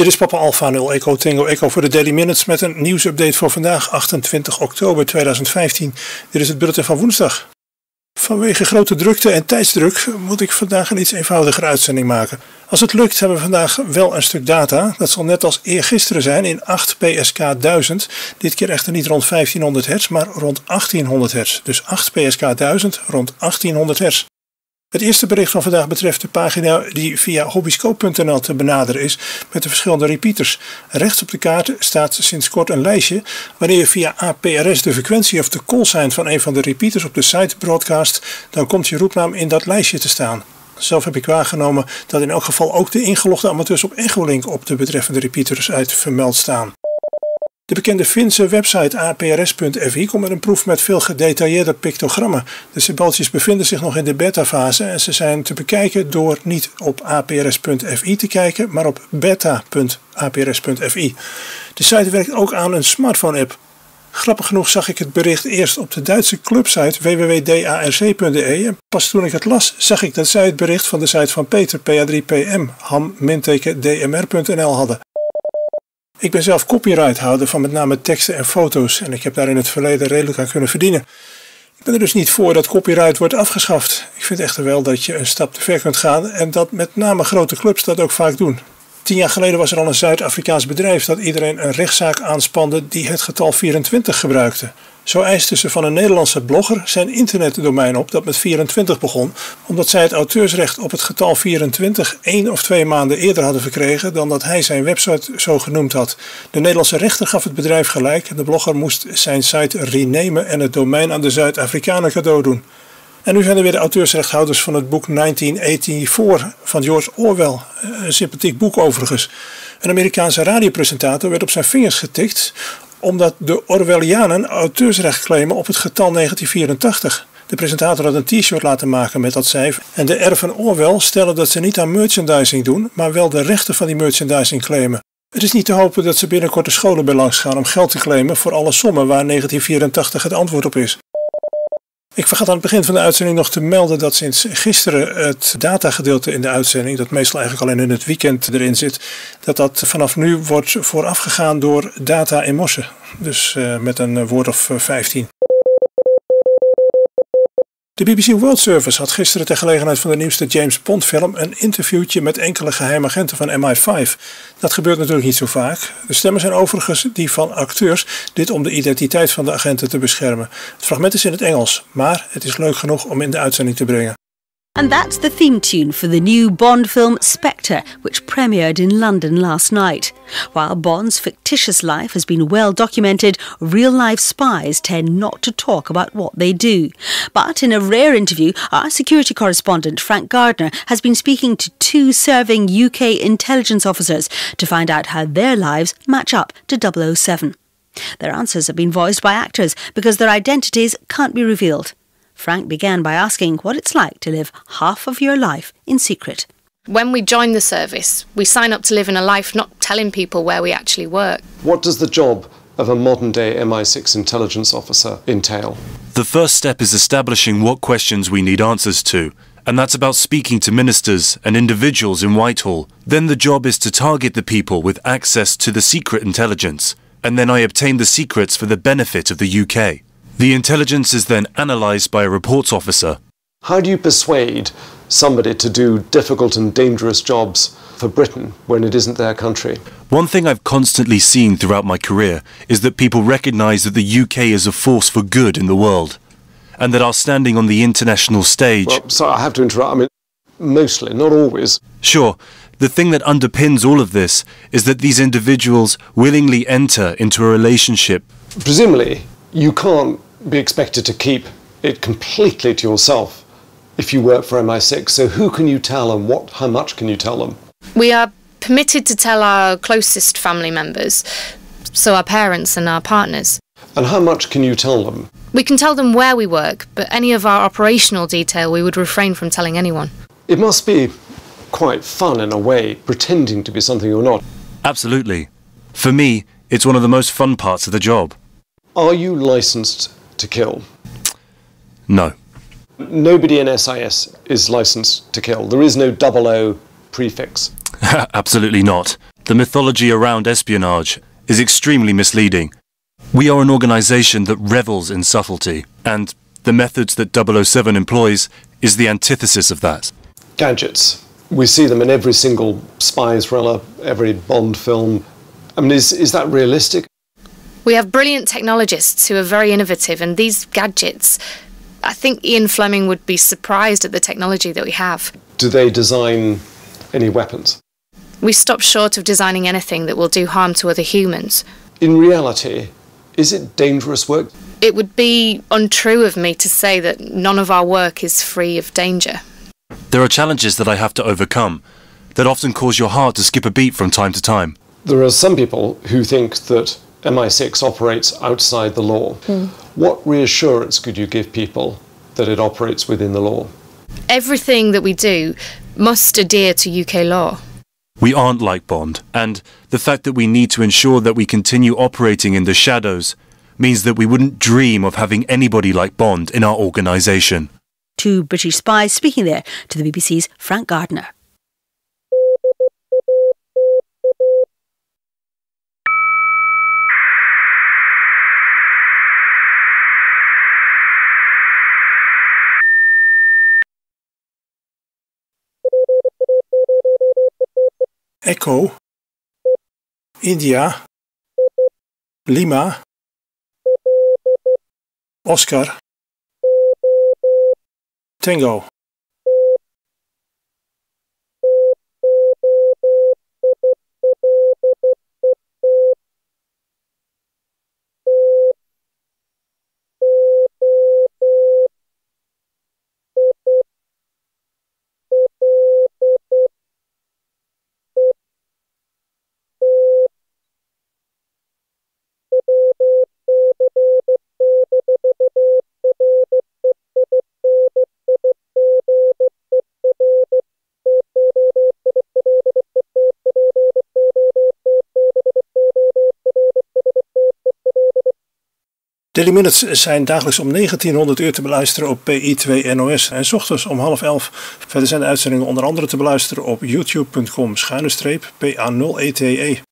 Dit is Papa Alpha 0 Echo Tango Echo voor de Daily Minutes met een nieuwsupdate voor vandaag 28 oktober 2015. Dit is het bulletin van woensdag. Vanwege grote drukte en tijdsdruk moet ik vandaag een iets eenvoudiger uitzending maken. Als het lukt hebben we vandaag wel een stuk data. Dat zal net als eergisteren zijn in 8 PSK 1000. Dit keer echter niet rond 1500 hertz, maar rond 1800 hertz. Dus 8 PSK 1000 rond 1800 hertz. Het eerste bericht van vandaag betreft de pagina die via hobbyscope.nl te benaderen is met de verschillende repeaters. Rechts op de kaart staat sinds kort een lijstje. Wanneer je via APRS de frequentie of de call sign van een van de repeaters op de site broadcast, dan komt je roepnaam in dat lijstje te staan. Zelf heb ik waargenomen dat in elk geval ook de ingelogde amateurs op Echolink op de betreffende repeaters uit vermeld staan. De bekende Finse website aprs.fi komt met een proef met veel gedetailleerde pictogrammen. De symbooltjes bevinden zich nog in de beta-fase en ze zijn te bekijken door niet op aprs.fi te kijken, maar op beta.aprs.fi. De site werkt ook aan een smartphone-app. Grappig genoeg zag ik het bericht eerst op de Duitse clubsite www.darc.de en pas toen ik het las zag ik dat zij het bericht van de site van Peter PA3PM ham-dmr.nl hadden. Ik ben zelf copyrighthouder van met name teksten en foto's en ik heb daar in het verleden redelijk aan kunnen verdienen. Ik ben er dus niet voor dat copyright wordt afgeschaft. Ik vind echter wel dat je een stap te ver kunt gaan en dat met name grote clubs dat ook vaak doen. Tien jaar geleden was er al een Zuid-Afrikaans bedrijf dat iedereen een rechtszaak aanspande die het getal 24 gebruikte. Zo eisten ze van een Nederlandse blogger zijn internetdomein op dat met 24 begon, omdat zij het auteursrecht op het getal 24 één of twee maanden eerder hadden verkregen dan dat hij zijn website zo genoemd had. De Nederlandse rechter gaf het bedrijf gelijk en de blogger moest zijn site renemen en het domein aan de Zuid-Afrikanen cadeau doen. En nu zijn er weer de auteursrechthouders van het boek 1984 van George Orwell. Een sympathiek boek overigens. Een Amerikaanse radiopresentator werd op zijn vingers getikt omdat de Orwellianen auteursrecht claimen op het getal 1984. De presentator had een t-shirt laten maken met dat cijfer. En de erven Orwell stellen dat ze niet aan merchandising doen, maar wel de rechten van die merchandising claimen. Het is niet te hopen dat ze binnenkort de scholen bij langs gaan om geld te claimen voor alle sommen waar 1984 het antwoord op is. Ik vergat aan het begin van de uitzending nog te melden dat sinds gisteren het datagedeelte in de uitzending, dat meestal eigenlijk alleen in het weekend erin zit, dat dat vanaf nu wordt voorafgegaan door data in mossen. Dus uh, met een woord of 15. De BBC World Service had gisteren ter gelegenheid van de nieuwste James Bond film een interviewtje met enkele geheimagenten van MI5. Dat gebeurt natuurlijk niet zo vaak. De stemmen zijn overigens die van acteurs, dit om de identiteit van de agenten te beschermen. Het fragment is in het Engels, maar het is leuk genoeg om in de uitzending te brengen. And that's the theme tune for the new Bond film Spectre, which premiered in London last night. While Bond's fictitious life has been well documented, real life spies tend not to talk about what they do. But in a rare interview, our security correspondent Frank Gardner has been speaking to two serving UK intelligence officers to find out how their lives match up to 007. Their answers have been voiced by actors because their identities can't be revealed. Frank began by asking what it's like to live half of your life in secret. When we join the service, we sign up to live in a life not telling people where we actually work. What does the job of a modern day MI6 intelligence officer entail? The first step is establishing what questions we need answers to, and that's about speaking to ministers and individuals in Whitehall. Then the job is to target the people with access to the secret intelligence, and then I obtain the secrets for the benefit of the UK. The intelligence is then analysed by a reports officer. How do you persuade somebody to do difficult and dangerous jobs for Britain when it isn't their country? One thing I've constantly seen throughout my career is that people recognise that the UK is a force for good in the world, and that our standing on the international stage. Well, sorry, I have to interrupt. I mean, mostly, not always. Sure. The thing that underpins all of this is that these individuals willingly enter into a relationship. Presumably, you can't be expected to keep it completely to yourself if you work for MI6. So who can you tell and what how much can you tell them? We are permitted to tell our closest family members, so our parents and our partners. And how much can you tell them? We can tell them where we work, but any of our operational detail we would refrain from telling anyone. It must be quite fun in a way, pretending to be something you're not. Absolutely. For me, it's one of the most fun parts of the job. Are you licensed to kill? No. Nobody in SIS is licensed to kill. There is no double O prefix. Absolutely not. The mythology around espionage is extremely misleading. We are an organisation that revels in subtlety, and the methods that 007 employs is the antithesis of that. Gadgets. We see them in every single spy thriller, every Bond film. I mean, is, is that realistic? We have brilliant technologists who are very innovative, and these gadgets, I think Ian Fleming would be surprised at the technology that we have. Do they design any weapons? We stop short of designing anything that will do harm to other humans. In reality, is it dangerous work? It would be untrue of me to say that none of our work is free of danger. There are challenges that I have to overcome that often cause your heart to skip a beat from time to time. There are some people who think that MI6 operates outside the law. Hmm. What reassurance could you give people that it operates within the law? Everything that we do must adhere to UK law. We aren't like Bond, and the fact that we need to ensure that we continue operating in the shadows means that we wouldn't dream of having anybody like Bond in our organisation. Two British spies speaking there to the BBC's Frank Gardner. Echo, India, Lima, Oscar, Tango. Daily Minutes zijn dagelijks om 1900 uur te beluisteren op PI2 NOS en ochtends om half elf. Verder zijn de uitzendingen onder andere te beluisteren op youtube.com schuine streep PA0ETE.